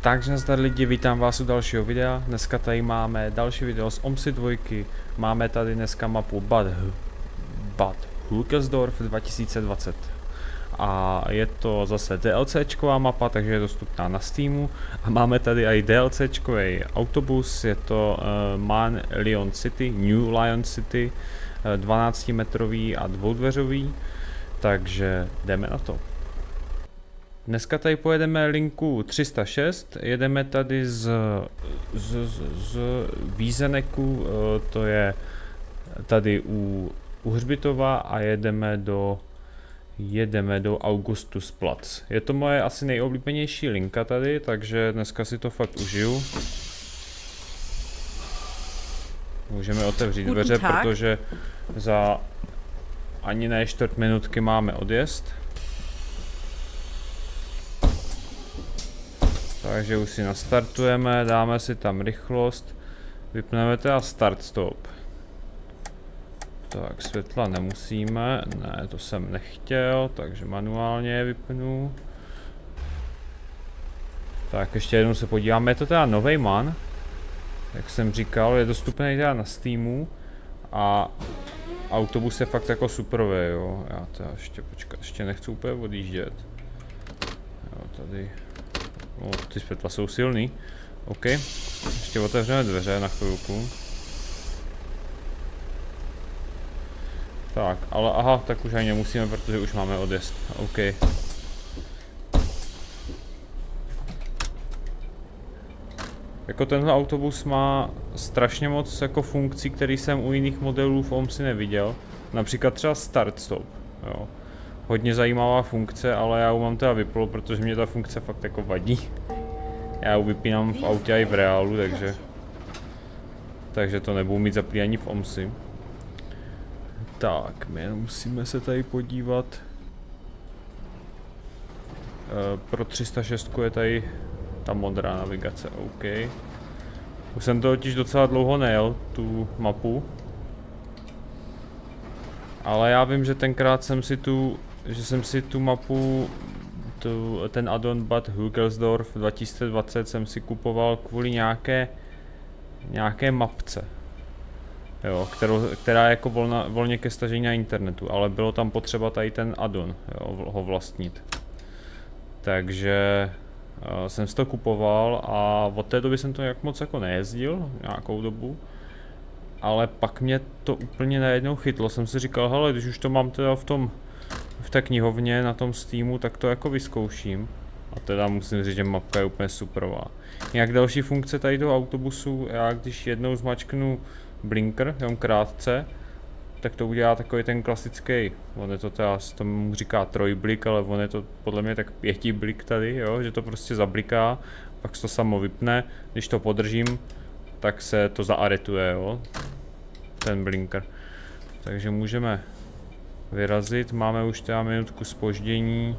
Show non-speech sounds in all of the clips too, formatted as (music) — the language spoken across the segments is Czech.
Takže nazdar lidi, vítám vás u dalšího videa. Dneska tady máme další video z OMSI 2. Máme tady dneska mapu Bad, Bad Hulkesdorf 2020. A je to zase DLCčková mapa, takže je dostupná na Steamu. A máme tady i DLCčkový autobus, je to uh, Man Lion City, New Lion City, uh, 12 metrový a dvoudveřový. Takže jdeme na to. Dneska tady pojedeme linku 306, jedeme tady z, z, z, z Vízeneku, eh, to je tady u, u Hřbitova a jedeme do jedeme do Augustus Platz. Je to moje asi nejoblíbenější linka tady, takže dneska si to fakt užiju. Můžeme otevřít dveře, protože za ani ne čtvrt minutky máme odjezd. Takže už si nastartujeme, dáme si tam rychlost, vypneme teda start stop. Tak světla nemusíme, ne to jsem nechtěl, takže manuálně je vypnu. Tak ještě jednou se podíváme, je to teda nový man, jak jsem říkal, je dostupný teda na Steamu a autobus je fakt jako superový, jo. Já teda ještě počkat, ještě nechci úplně odjíždět. Jo, tady O, ty světla jsou silný. OK. Ještě otevřeme dveře na chvilku. Tak, ale aha, tak už ani nemusíme, protože už máme odjezd. OK. Jako tenhle autobus má strašně moc jako funkcí, které jsem u jiných modelů v OMSI neviděl. Například třeba start stop. Hodně zajímavá funkce, ale já ji mám teda vyplo, protože mě ta funkce fakt jako vadí. Já ji vypínám v autě i v reálu, takže... Takže to nebudu mít zaplý ani v OMSI. Tak, my musíme se tady podívat. E, pro 306 je tady ta modrá navigace, OK. Už jsem to totiž docela dlouho nejel, tu mapu. Ale já vím, že tenkrát jsem si tu že jsem si tu mapu, tu, ten addon Bad Hugelsdorf 2020 jsem si kupoval kvůli nějaké, nějaké mapce. Jo, kterou, která je jako volna, volně ke stažení na internetu, ale bylo tam potřeba tady ten addon, jo, ho vlastnit. Takže uh, jsem si to kupoval a od té doby jsem to jak moc jako nejezdil, nějakou dobu. Ale pak mě to úplně najednou chytlo, jsem si říkal, hele, když už to mám teda v tom v té knihovně na tom Steamu, tak to jako vyzkouším. A teda musím říct, že mapka je úplně superová. Jak další funkce tady toho autobusu, já když jednou zmačknu blinker, jenom krátce, tak to udělá takový ten klasický, on je to teda, se tomu říká trojblik, ale on je to podle mě tak pětí blik tady, jo, že to prostě zabliká, pak se to samo vypne, když to podržím, tak se to zaaretuje, jo, ten blinker. Takže můžeme vyrazit. Máme už teda minutku spoždění.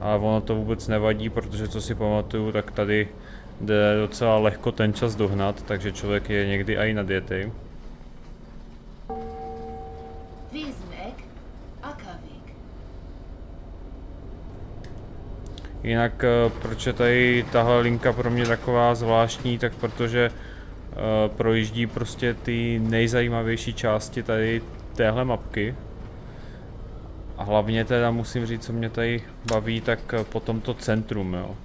Ale ono to vůbec nevadí, protože co si pamatuju, tak tady jde docela lehko ten čas dohnat, takže člověk je někdy i nadjetý. Jinak eh, proč je tady tahle linka pro mě taková zvláštní, tak protože uh, projíždí prostě ty nejzajímavější části tady téhle mapky. A hlavně teda musím říct, co mě tady baví, tak eh, potom to centrum, jo.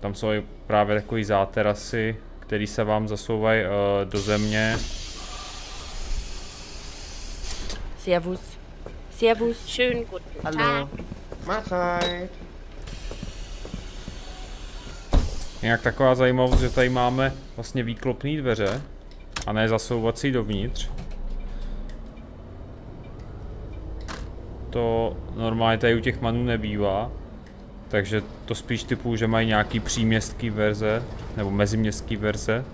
Tam jsou právě takový záterasy, které se vám zasouvají uh, do země. Servus. Servus. Schönen guten Hallo. Tag. Mahlzeit. Jinak taková zajímavost, že tady máme vlastně výklopné dveře a ne zasouvací dovnitř. To normálně tady u těch manů nebývá. Takže to spíš typu, že mají nějaký příměstský verze, nebo meziměstský verze.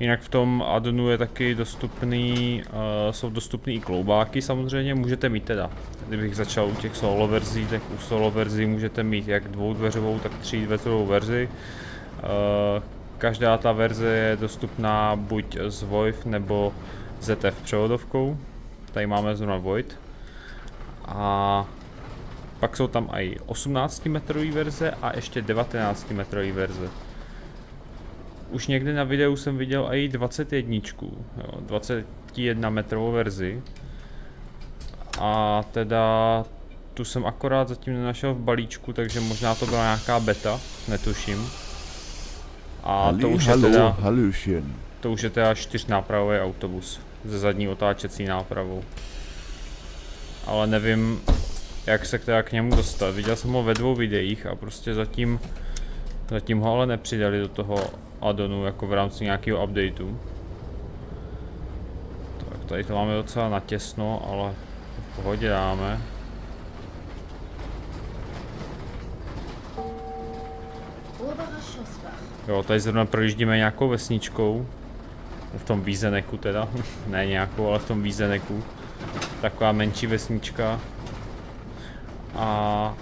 Jinak v tom addonu je taky dostupný, uh, jsou dostupný i kloubáky samozřejmě, můžete mít teda. Kdybych začal u těch solo verzí, tak u solo verzí můžete mít jak dvoudveřovou, tak třídveřovou verzi. Uh, každá ta verze je dostupná buď s VoIP nebo ZF převodovkou. Tady máme zrovna Void. A pak jsou tam i 18 metrový verze a ještě 19 metrový verze. Už někdy na videu jsem viděl i 21, jo, 21 metrovou verzi. A teda tu jsem akorát zatím nenašel v balíčku, takže možná to byla nějaká beta, netuším. A to už je teda, to už je teda čtyřnápravový autobus se zadní otáčecí nápravou. Ale nevím, jak se teda k němu dostat. Viděl jsem ho ve dvou videích a prostě zatím, zatím ho ale nepřidali do toho addonu jako v rámci nějakého updateu. Tak tady to máme docela natěsno, ale v pohodě dáme. Jo, tady zrovna projíždíme nějakou vesničkou. V tom Vízeneku teda. (laughs) ne nějakou, ale v tom Vízeneku. Taková menší vesnička. A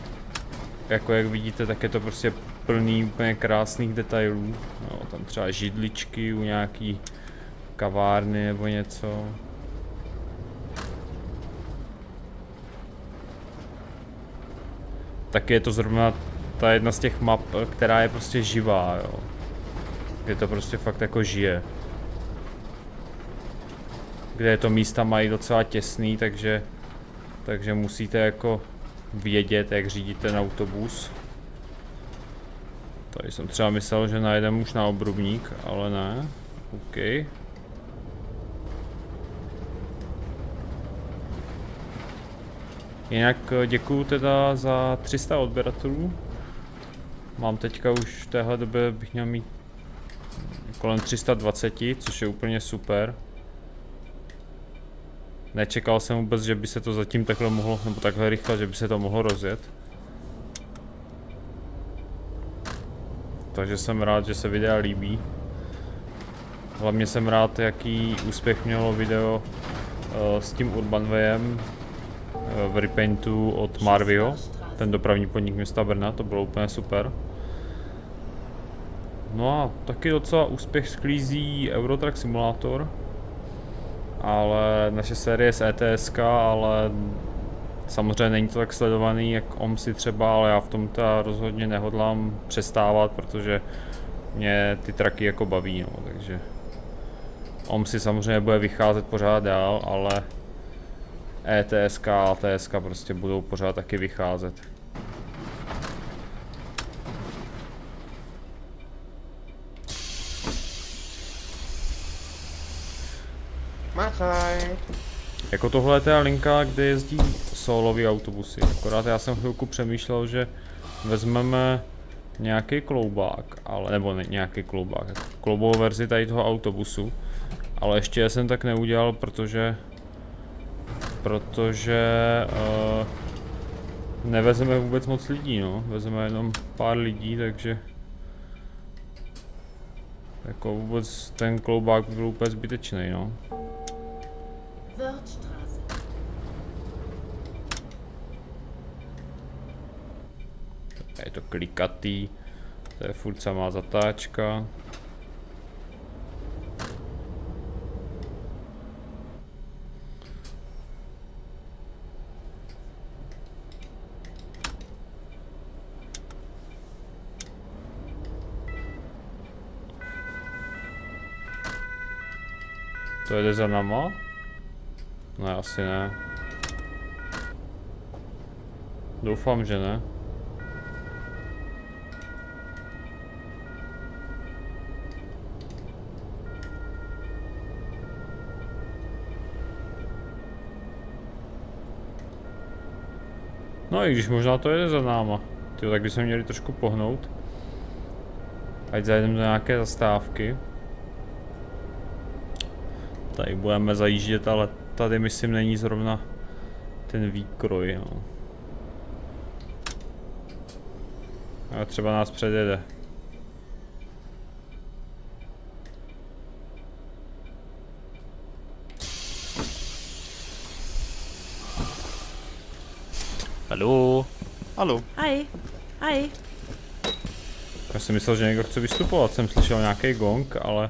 jako jak vidíte, tak je to prostě plný úplně krásných detailů. Jo, tam třeba židličky u nějaký kavárny nebo něco. Taky je to zrovna ta jedna z těch map, která je prostě živá, jo. Kde to prostě fakt jako žije. Kde to místa mají docela těsný, takže, takže musíte jako vědět, jak řídit ten autobus. Tady jsem třeba myslel, že najedeme už na obrubník, ale ne. OK. Jinak eh, děkuju teda za 300 odběratelů. Mám teďka už v téhle době bych měl mít kolem 320, což je úplně super. Nečekal jsem vůbec, že by se to zatím takhle mohlo, nebo takhle rychle, že by se to mohlo rozjet. Takže jsem rád, že se videa líbí. Hlavně jsem rád, jaký úspěch mělo video uh, s tím Urbanwayem uh, v Repaintu od Marvio, ten dopravní podnik města Brna, to bylo úplně super. No a taky docela úspěch sklízí Eurotrack Simulator, ale naše série z ETSK, ale samozřejmě není to tak sledovaný jak OMSI třeba, ale já v tom ta rozhodně nehodlám přestávat, protože mě ty traky jako baví, no, takže OMSI samozřejmě bude vycházet pořád dál, ale ETSK a ATSK prostě budou pořád taky vycházet. Jako tohle je ta linka, kde jezdí solový autobusy. Akorát já jsem chvilku přemýšlel, že vezmeme nějaký kloubák, ale, nebo ne, nějaký kloubák, kloubovou verzi tady toho autobusu. Ale ještě jsem tak neudělal, protože protože uh, nevezeme vůbec moc lidí, no. Vezeme jenom pár lidí, takže jako vůbec ten kloubák byl úplně zbytečný, no. Wörthstraße. Je to klikatý, to je furt samá zatáčka. To jede za náma? Ne, asi ne. Doufám, že ne. No i když možná to jede za náma. Tyjo, tak bychom měli trošku pohnout. Ať zajedeme do nějaké zastávky. Tady budeme zajíždět, ale tady myslím není zrovna ten výkroj, no. A třeba nás předjede. Hallo. Hallo. Hi. Hi. Já jsem myslel, že někdo chce vystupovat, jsem slyšel nějaký gong, ale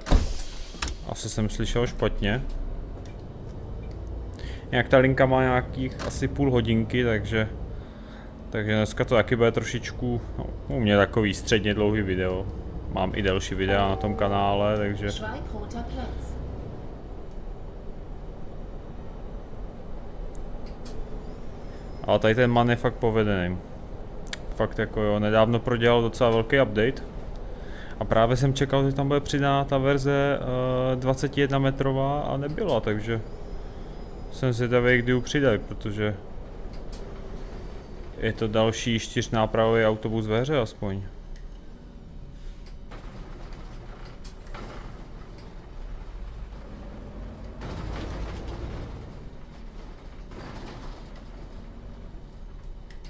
asi jsem slyšel špatně. Jak ta linka má nějakých asi půl hodinky, takže Takže dneska to taky bude trošičku, no, u mě takový středně dlouhý video. Mám i delší videa na tom kanále, takže... Ale tady ten man je fakt povedený. Fakt jako jo, nedávno prodělal docela velký update. A právě jsem čekal, že tam bude přidána ta verze uh, 21 metrová a nebyla, takže jsem zvědavý, kdy ji přidají, protože je to další čtyřnápravový autobus ve hře aspoň.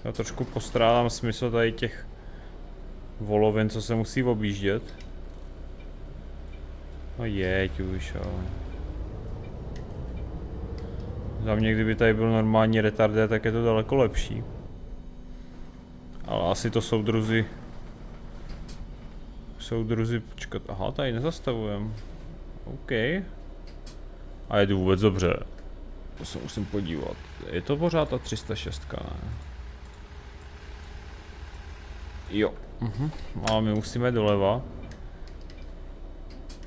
Já trošku postrádám smysl tady těch volovin, co se musí objíždět. No jeď už, ale... Za mě, kdyby tady byl normální retardé, tak je to daleko lepší. Ale asi to soudruzi... Soudruzi, počkat, aha, tady nezastavujem. OK. A jedu vůbec dobře. To se musím podívat. Je to pořád ta 306, ne? Jo. Uh-huh. A my musíme doleva.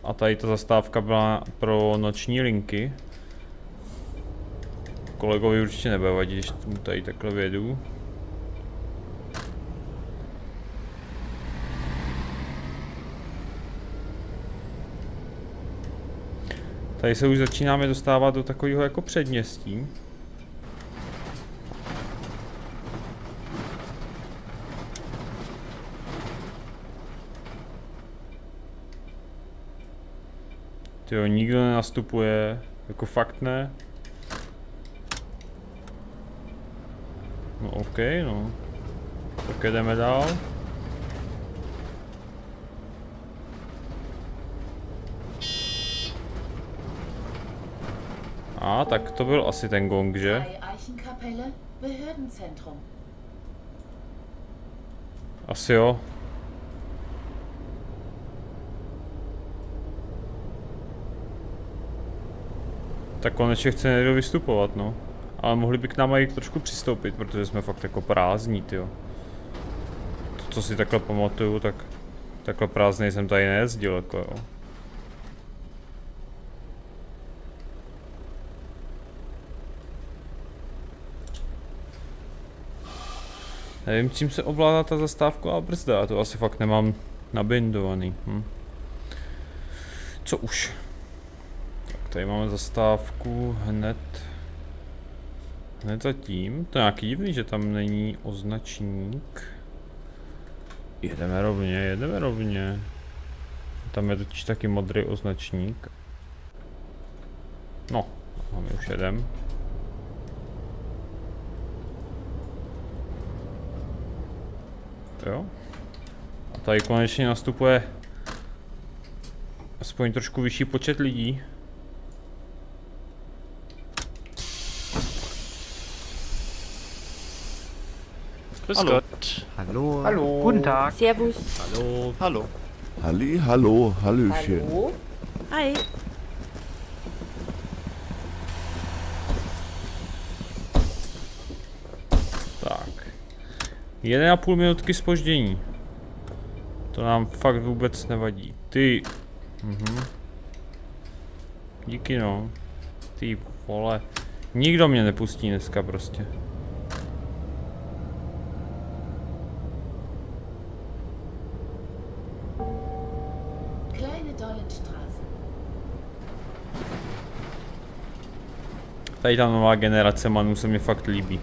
A tady ta zastávka byla pro noční linky. Kolegovi určitě nebude vadit, když mu tady takhle vědu. Tady se už začínáme dostávat do takového jako předměstí. Tyjo, nikdo nenastupuje, jako fakt ne. No ok, no. Tak jdeme dál. A, tak to byl asi ten gong, že? Asi jo. Tak konečně chce někdo vystupovat, no. Ale mohli by k nám i trošku přistoupit, protože jsme fakt jako prázdní, jo. To, co si takhle pamatuju, tak takhle prázdný jsem tady nejezdil, jako jo. Nevím, čím se ovládá ta zastávková brzda, já to asi fakt nemám nabindovaný. Hm. Co už? Tady máme zastávku hned... Hned zatím. To je nějaký divný, že tam není označník. Jedeme rovně, jedeme rovně. Tam je totiž taky modrý označník. No, my už jedem. Jo. A tady konečně nastupuje aspoň trošku vyšší počet lidí. Grüß hallo. Gott. Hallo. Hallo. Guten Tag. Servus. Hallo. Hallo. Halli, hallo, hallöchen. Hallo. Hi. Jeden a půl minutky spoždění. To nám fakt vůbec nevadí. Ty. Mhm. Díky no. Ty vole. Nikdo mě nepustí dneska prostě. Tady ta nová generace manů se mi fakt líbí.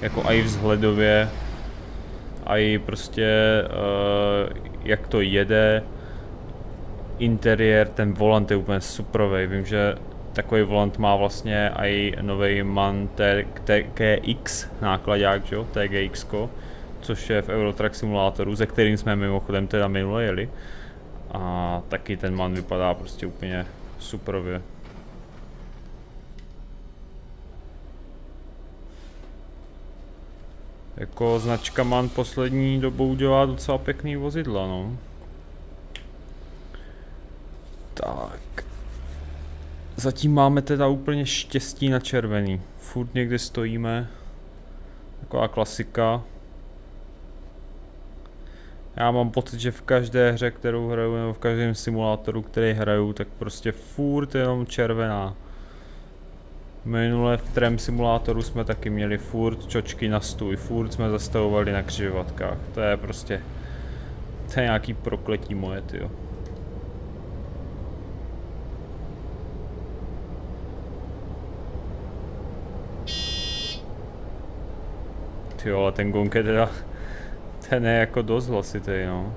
Jako i vzhledově, a i prostě uh, jak to jede, interiér, ten volant je úplně suprovej. Vím, že takový volant má vlastně i nový MAN TGX nákladák, jo, TGX, což je v Eurotrack simulátoru, ze kterým jsme mimochodem teda minule jeli. A taky ten MAN vypadá prostě úplně suprově. Jako značka MAN poslední dobou dělá docela pěkný vozidla, no. Tak. Zatím máme teda úplně štěstí na červený. Furt někde stojíme. Taková klasika. Já mám pocit, že v každé hře, kterou hraju, nebo v každém simulátoru, který hraju, tak prostě furt jenom červená. Minule v Tram simulátoru jsme taky měli furt čočky na stůj, furt jsme zastavovali na křižovatkách. To je prostě... To je nějaký prokletí moje, tyjo. Tyjo, ale ten gong je teda... Ten je jako dost hlasitý, no.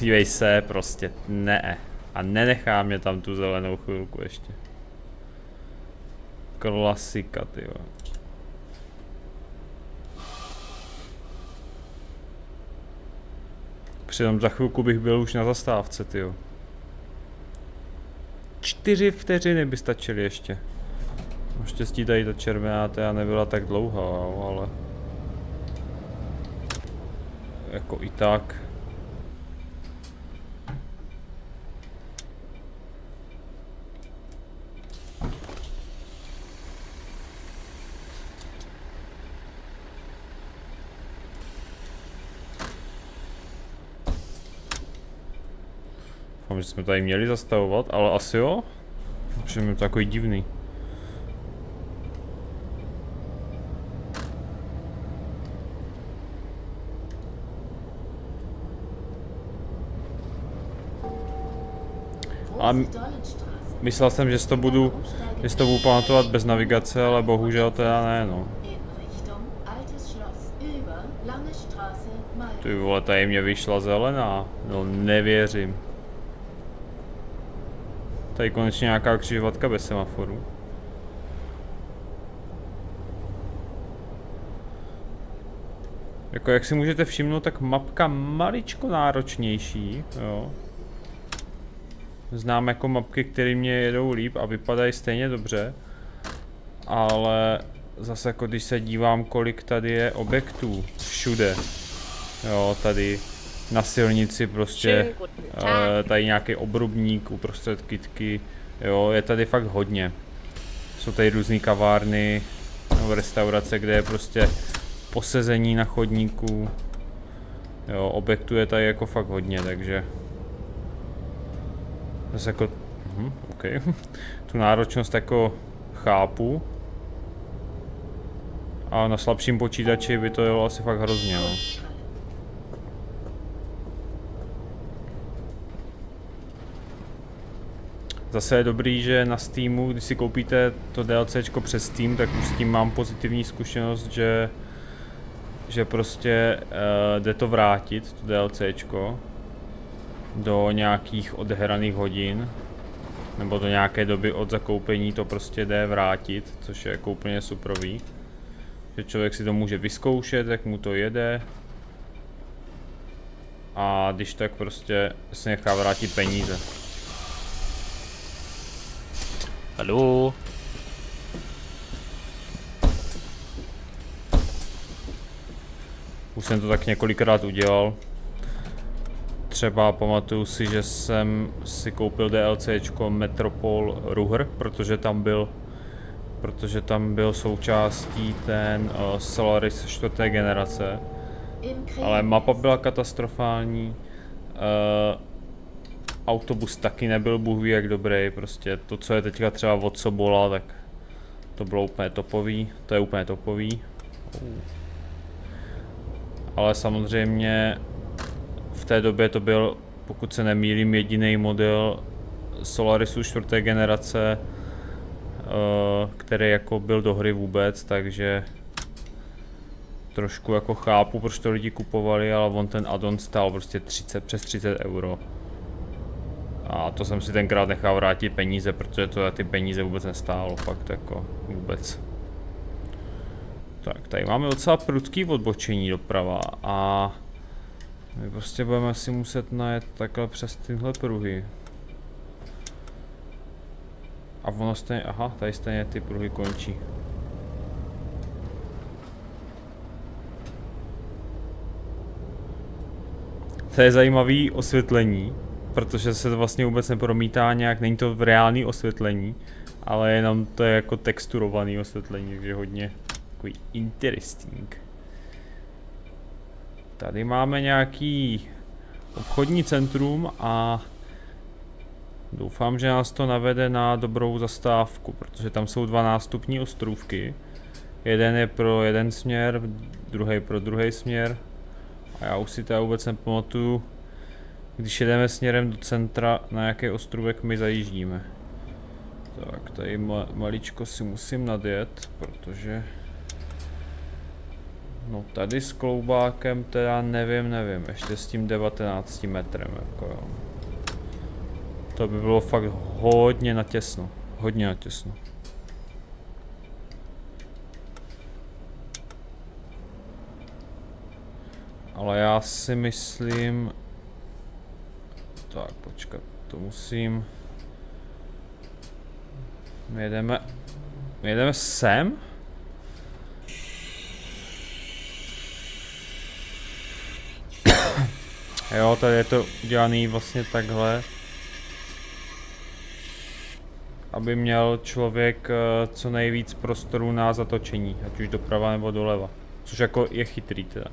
Dívej se, prostě, ne. A nenechá mě tam tu zelenou chvilku ještě. Klasika, ty Přitom za chvilku bych byl už na zastávce, ty Čtyři vteřiny by stačily ještě. Naštěstí tady ta červená teda nebyla tak dlouhá, ale... Jako i tak. Doufám, že jsme tady měli zastavovat, ale asi jo. Protože je to takový divný. A myslel jsem, že to budu, že to budu pamatovat bez navigace, ale bohužel teda ne, no. Ty vole, tady mě vyšla zelená. No nevěřím. Tady konečně nějaká křižovatka bez semaforu. Jako jak si můžete všimnout, tak mapka maličko náročnější, jo. Znám jako mapky, které mě jedou líp a vypadají stejně dobře. Ale zase jako když se dívám, kolik tady je objektů všude. Jo, tady na silnici prostě uh, tady nějaký obrubník uprostřed kytky, jo, je tady fakt hodně. Jsou tady různé kavárny, nebo restaurace, kde je prostě posezení na chodníku. Jo, objektů je tady jako fakt hodně, takže... Zase jako... Hm, OK. (laughs) tu náročnost jako chápu. A na slabším počítači by to jelo asi fakt hrozně, no. Zase je dobrý, že na Steamu, když si koupíte to DLCčko přes Steam, tak už s tím mám pozitivní zkušenost, že že prostě uh, jde to vrátit, to DLCčko, do nějakých odehraných hodin, nebo do nějaké doby od zakoupení to prostě jde vrátit, což je jako úplně suprový. Že člověk si to může vyzkoušet, jak mu to jede. A když tak prostě se nechá vrátit peníze. Hallo? Už jsem to tak několikrát udělal. Třeba pamatuju si, že jsem si koupil DLCčko Metropol Ruhr, protože tam byl protože tam byl součástí ten uh, Solaris čtvrté generace. Ale mapa byla katastrofální. Uh, autobus taky nebyl bůh ví jak dobrý, prostě to, co je teďka třeba od Sobola, tak to bylo úplně topový, to je úplně topový. Ale samozřejmě té době to byl, pokud se nemýlím, jediný model Solarisu čtvrté generace, eh, který jako byl do hry vůbec, takže trošku jako chápu, proč to lidi kupovali, ale on ten addon stál prostě 30, přes 30 euro. A to jsem si tenkrát nechal vrátit peníze, protože to ty peníze vůbec nestálo, fakt jako vůbec. Tak, tady máme docela prudký odbočení doprava a my prostě budeme si muset najet takhle přes tyhle pruhy. A ono stejně, aha, tady stejně ty pruhy končí. To je zajímavý osvětlení protože se to vlastně vůbec nepromítá nějak, není to reálný osvětlení, ale jenom to je jako texturovaný osvětlení, takže hodně takový interesting. Tady máme nějaký obchodní centrum a doufám, že nás to navede na dobrou zastávku, protože tam jsou dva nástupní ostrůvky. Jeden je pro jeden směr, druhý pro druhý směr. A já už si to vůbec nepamatuju, když jedeme směrem do centra, na jaký ostrůvek my zajíždíme. Tak, tady ma maličko si musím nadjet, protože... No tady s kloubákem teda nevím, nevím, ještě s tím 19 metrem, jako jo. To by bylo fakt hodně natěsno, hodně natěsno. Ale já si myslím... Tak, počkat, to musím... My jedeme... My jedeme sem? Jo, tady je to udělaný vlastně takhle. Aby měl člověk uh, co nejvíc prostoru na zatočení, ať už doprava nebo doleva. Což jako je chytrý teda.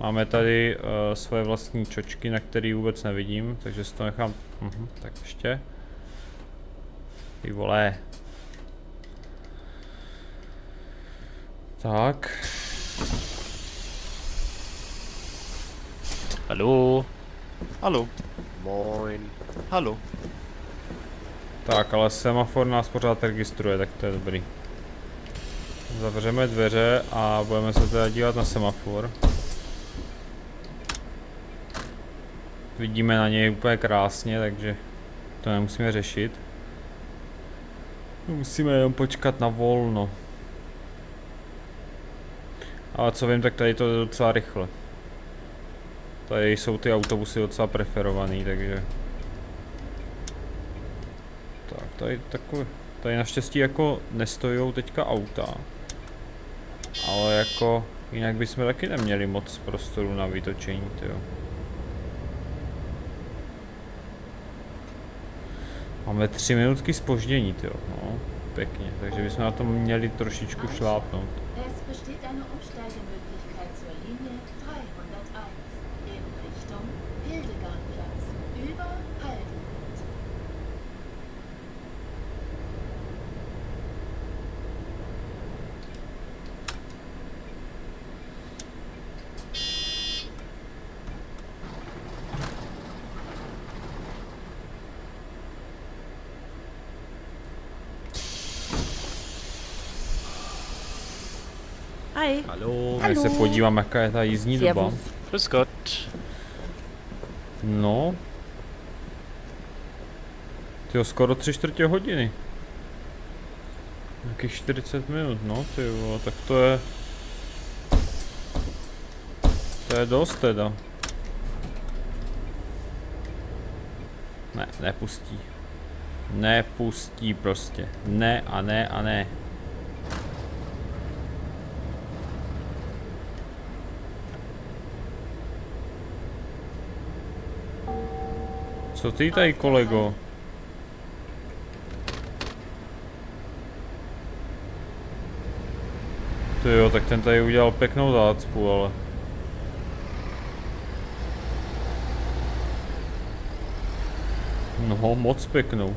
Máme tady uh, svoje vlastní čočky, na který vůbec nevidím, takže si to nechám... Uh -huh, tak ještě. Ty vole. Tak. Hallo. Hallo. Moin. Hallo. Tak, ale semafor nás pořád registruje, tak to je dobrý. Zavřeme dveře a budeme se teda dívat na semafor. Vidíme na něj úplně krásně, takže to nemusíme řešit. Musíme jenom počkat na volno. Ale co vím, tak tady to je docela rychle. Tady jsou ty autobusy docela preferovaný, takže... Tak, tady takové... Tady naštěstí jako nestojou teďka auta. Ale jako... Jinak bychom taky neměli moc prostoru na vytočení, tyjo. Máme tři minutky spoždění, tyjo, no, pěkně, takže bychom na to měli trošičku šlápnout. Když se podívám, jaká je ta jízdní doba. Grüß Gott. No. Tyjo, skoro tři čtvrtě hodiny. Nějakých 40 minut, no ty vole, tak to je... To je dost teda. Ne, nepustí. Nepustí prostě. Ne a ne a ne. Co ty tady kolego? Ty jo, tak ten tady udělal pěknou zácpu, ale... No, moc pěknou.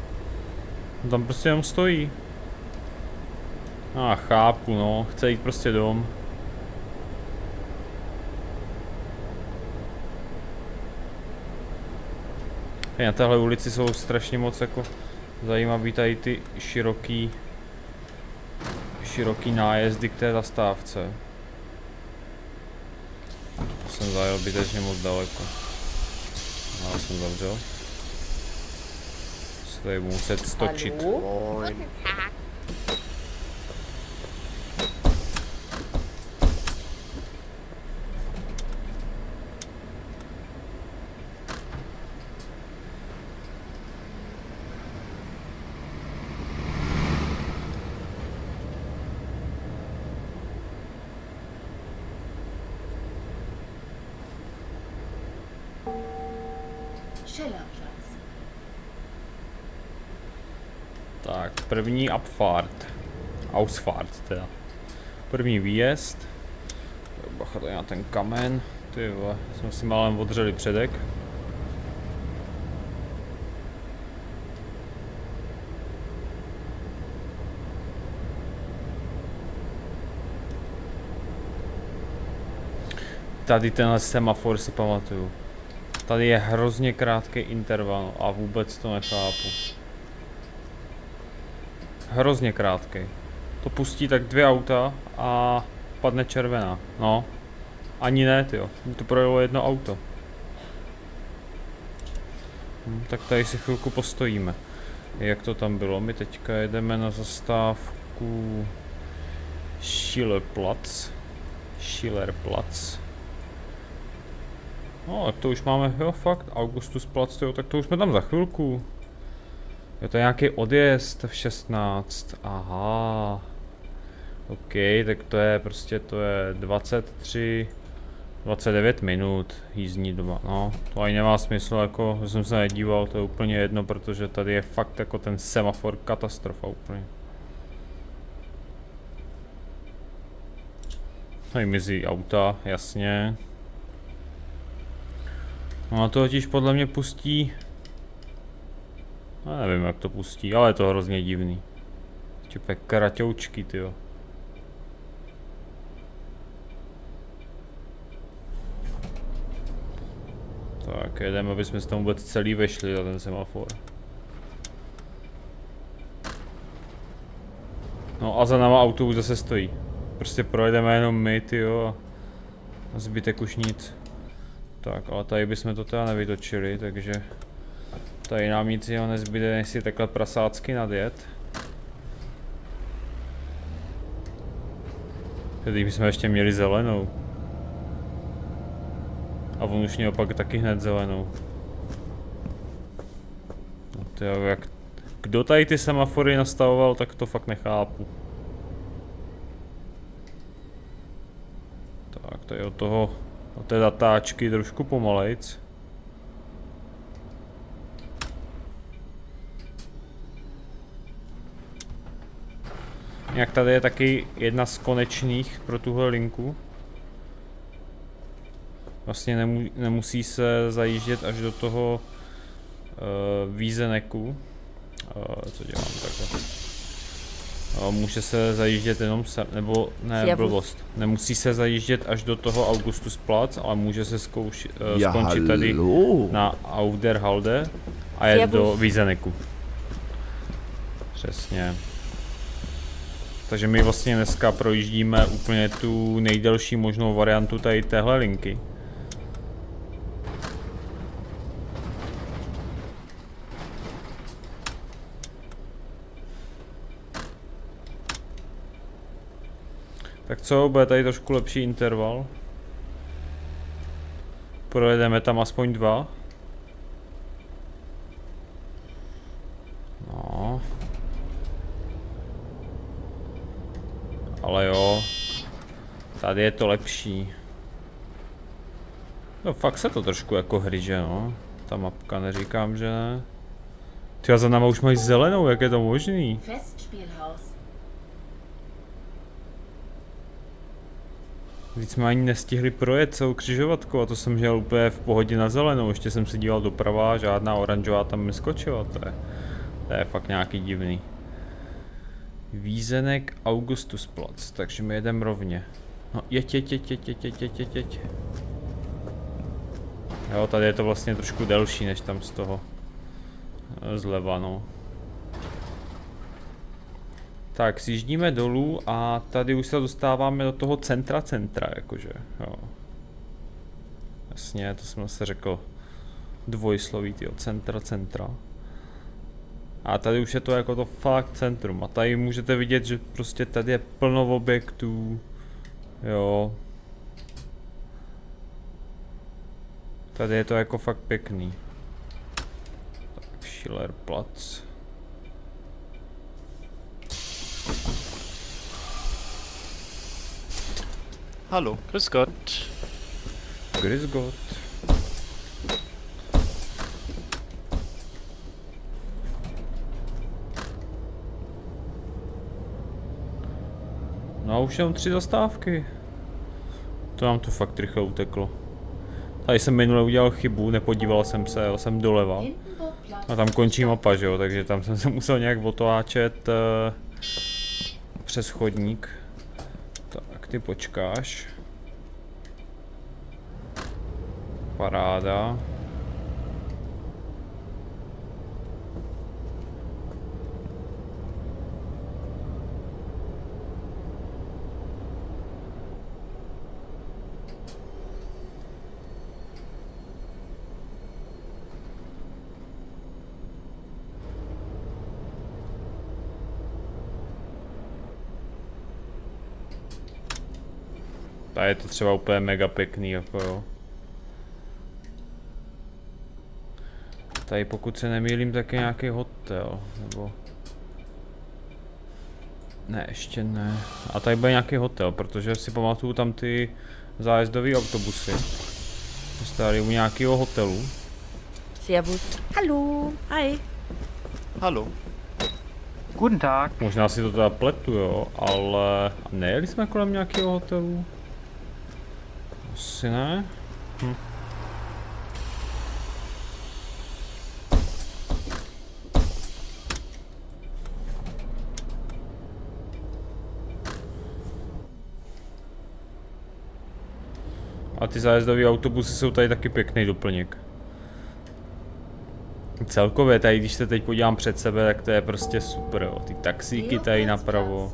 Tam prostě jenom stojí. A ah, chápu, no, chce jít prostě dom. Na téhle ulici jsou strašně moc jako zajímavý tady ty široký široký nájezdy k té zastávce. To jsem zajel bytečně moc daleko. No, já jsem zavřel. Se tady budu muset stočit. Moin. Tak, první Abfahrt. Ausfahrt teda. První výjezd. Bacha tady na ten kamen. Ty vole, jsme si málem odřeli předek. Tady tenhle semafor si pamatuju. Tady je hrozně krátký interval a vůbec to nechápu. Hrozně krátký. To pustí tak dvě auta a padne červená. No. Ani ne, tyjo. To projelo jedno auto. Hm, tak tady si chvilku postojíme. Jak to tam bylo? My teďka jedeme na zastávku Schillerplatz. Schillerplatz. No, tak to už máme, jo fakt, Augustus Platz, jo, tak to už jsme tam za chvilku. Je to nějaký odjezd v 16, aha. OK, tak to je prostě, to je 23, 29 minut jízdní doba, no. To ani nemá smysl, jako, jsem se nedíval, to je úplně jedno, protože tady je fakt jako ten semafor katastrofa úplně. Tady mizí auta, jasně. No a to totiž podle mě pustí... Já nevím jak to pustí, ale je to hrozně divný. Čepe kraťoučky, tyjo. Tak jedeme, aby jsme se tam vůbec celý vešli za ten semafor. No a za náma auto už zase stojí. Prostě projedeme jenom my, tyjo. A zbytek už nic. Tak, ale tady bychom to teda nevytočili, takže tady nám nic jiného nezbyde, než si takhle prasácky nadjet. Tady bychom ještě měli zelenou. A on už měl taky hned zelenou. No tyjo, jak... Kdo tady ty semafory nastavoval, tak to fakt nechápu. Tak, tady od toho od té zatáčky trošku pomalejc. Jak tady je taky jedna z konečných pro tuhle linku. Vlastně nemu, nemusí se zajíždět až do toho uh, výzeneku. Uh, co dělám takhle? Může se zajíždět jenom se, nebo ne, blbost. Nemusí se zajíždět až do toho Augustus Platz, ale může se zkouši, uh, ja, skončit hallo. tady na Auderhalde a jet do Vízeneku. Přesně. Takže my vlastně dneska projíždíme úplně tu nejdelší možnou variantu tady téhle linky. Tak co, bude tady trošku lepší interval. Projedeme tam aspoň dva. No. Ale jo. Tady je to lepší. No fakt se to trošku jako hryže, no. Ta mapka, neříkám, že ne. Ty za náma už mají zelenou, jak je to možný? Festspielhaus. Víc jsme ani nestihli projet celou křižovatku a to jsem měl úplně v pohodě na zelenou, ještě jsem se díval doprava a žádná oranžová tam neskočila, to je, to je fakt nějaký divný. Vízenek Augustusplac, takže my jedeme rovně. No jeď, jeď, jeď, jeď, jeď, jeď, jeď, jeď, jeď. Jo, tady je to vlastně trošku delší než tam z toho zleva, no. Tak, sjíždíme dolů a tady už se dostáváme do toho centra centra, jakože, jo. Jasně, to jsem se řekl dvojsloví, tyjo, centra centra. A tady už je to jako to fakt centrum a tady můžete vidět, že prostě tady je plno objektů, jo. Tady je to jako fakt pěkný. Tak, Schillerplatz. Hallo. Grüß Gott. Grüß Gott. No a už jenom tři zastávky. To nám to fakt rychle uteklo. Tady jsem minule udělal chybu, nepodíval jsem se, jel jsem doleva. A tam končí mapa, že jo, takže tam jsem se musel nějak otováčet uh, přes chodník. Tak, ty počkáš. Paráda. Tady je to třeba úplně mega pěkný, jako jo. Tady pokud se nemýlím, tak je nějaký hotel, nebo... Ne, ještě ne. A tady bude nějaký hotel, protože si pamatuju tam ty zájezdové autobusy. Stáli u nějakého hotelu. Servus. Hallo. Hi. Hallo. Guten Tag. Možná si to teda pletu, jo, ale nejeli jsme kolem nějakého hotelu? Asi ne. Hm. A ty zájezdové autobusy jsou tady taky pěkný doplněk. Celkově tady, když se teď podívám před sebe, tak to je prostě super, jo. Ty taxíky tady napravo.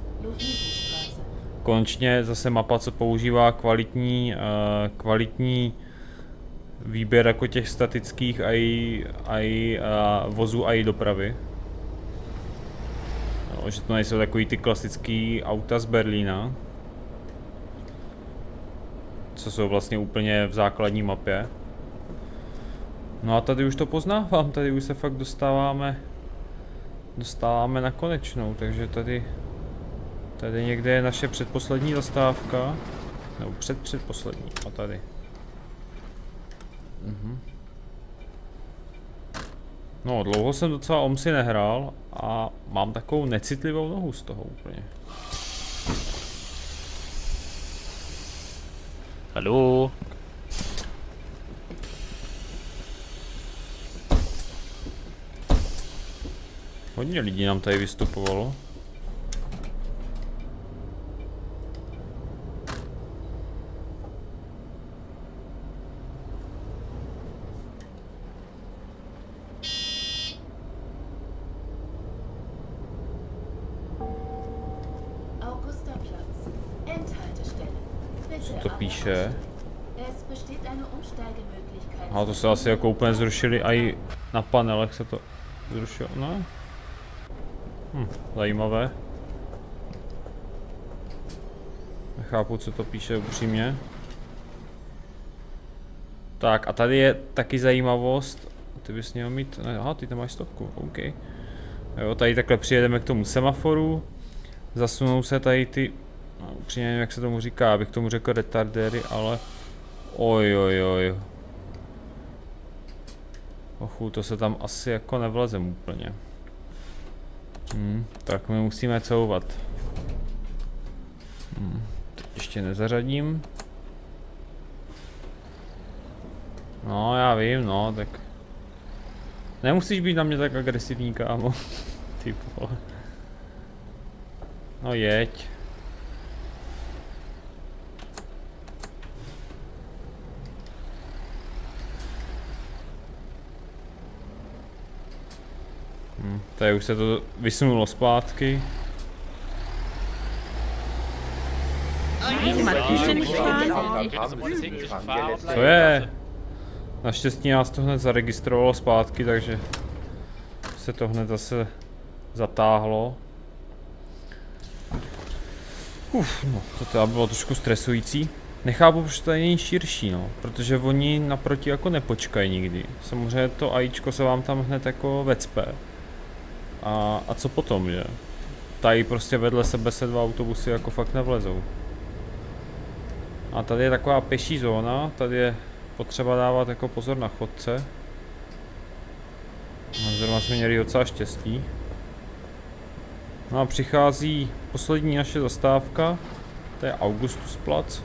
Konečně zase mapa, co používá kvalitní, uh, kvalitní výběr jako těch statických a i, a i uh, vozů a i dopravy. No, že to nejsou takový ty klasický auta z Berlína. Co jsou vlastně úplně v základní mapě. No a tady už to poznávám, tady už se fakt dostáváme dostáváme na konečnou, takže tady Tady někde je naše předposlední zastávka. Nebo předpředposlední. A tady. Mhm. No, dlouho jsem docela OMSI nehrál a mám takovou necitlivou nohu z toho úplně. Hallo. Hodně lidí nám tady vystupovalo. Co to píše? A to se asi jako úplně zrušili a i na panelech se to zrušilo, no. Hm, zajímavé. Nechápu, co to píše upřímně. Tak a tady je taky zajímavost. Ty bys měl mít, ne, aha, ty tam máš stopku, OK. Jo, tady takhle přijedeme k tomu semaforu. Zasunou se tady ty, upřímně nevím, jak se tomu říká, abych tomu řekl retardéry, ale oj, oj, oj. Ochu, to se tam asi jako nevlezem úplně. Hmm, tak my musíme couvat. Hmm, teď ještě nezařadím. No, já vím, no, tak... Nemusíš být na mě tak agresivní, kámo. (laughs) Ty vole. No jeď. Hm, tady už se to vysunulo zpátky. Co je? Naštěstí nás to hned zaregistrovalo zpátky, takže se to hned zase zatáhlo. Uf, no, to teda bylo trošku stresující. Nechápu, proč to není širší, no, protože oni naproti jako nepočkají nikdy. Samozřejmě to AIčko se vám tam hned jako vecpe. A, a co potom, že? Tady prostě vedle sebe se dva autobusy jako fakt nevlezou. A tady je taková peší zóna, tady je potřeba dávat jako pozor na chodce. No, zrovna jsme měli docela štěstí. No a přichází poslední naše zastávka, to je Augustusplatz.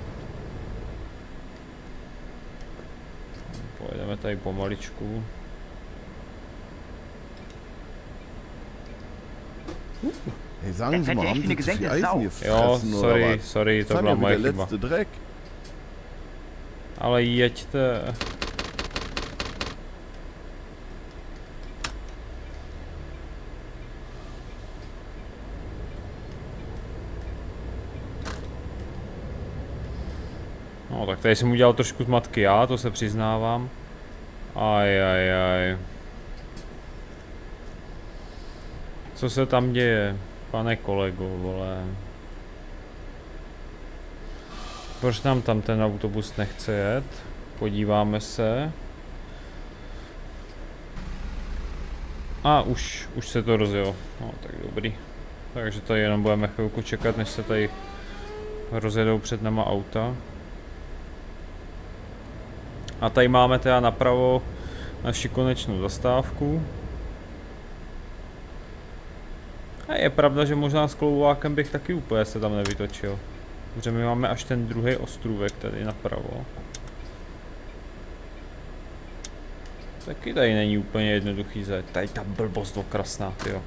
Pojedeme tady pomaličku. Hey, sagen Sie Jetzt mal, haben ich Sie zu viel. Eisen Jo, gefressen oder sorry, was? sorry, Das to war byla ja moje chyba. letzte Dreck. Ale jeďte. No, tak tady jsem udělal trošku zmatky já, to se přiznávám. Aj, aj, aj. Co se tam děje, pane kolego, vole? Proč nám tam ten autobus nechce jet? Podíváme se. A už, už se to rozjelo. No, tak dobrý. Takže tady jenom budeme chvilku čekat, než se tady rozjedou před náma auta. A tady máme teda napravo naši konečnou zastávku. A je pravda, že možná s klouvákem bych taky úplně se tam nevytočil. Protože my máme až ten druhý ostrůvek tady napravo. Taky tady není úplně jednoduchý zajet. Tady ta blbost okrasná, tyjo.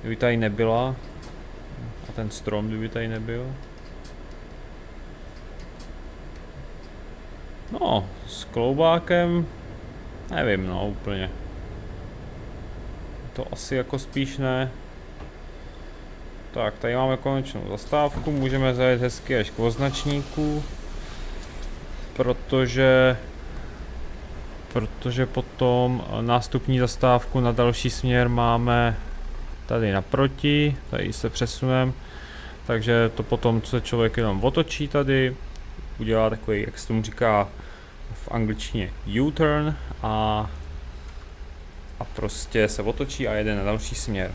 Kdyby tady nebyla, a ten strom, kdyby tady nebyl. No, s kloubákem, nevím no, úplně. To asi jako spíš ne. Tak, tady máme konečnou zastávku, můžeme zajet hezky až k označníku. Protože... Protože potom nástupní zastávku na další směr máme tady naproti, tady se přesunem. Takže to potom se člověk jenom otočí tady, udělá takový, jak se tomu říká v angličtině U-turn a, a prostě se otočí a jede na další směr.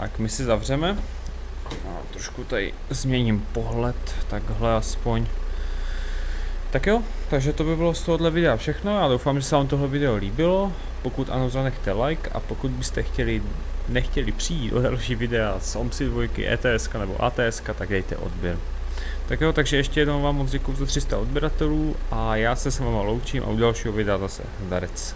Tak, my si zavřeme. No, trošku tady změním pohled, takhle aspoň. Tak jo, takže to by bylo z tohohle videa všechno. Já doufám, že se vám tohle video líbilo. Pokud ano, zanechte like a pokud byste chtěli, nechtěli přijít do další videa z OMSI 2, ETS nebo ATS, tak dejte odběr. Tak jo, takže ještě jednou vám moc děkuji za 300 odběratelů a já se s váma loučím a u dalšího videa zase Darec.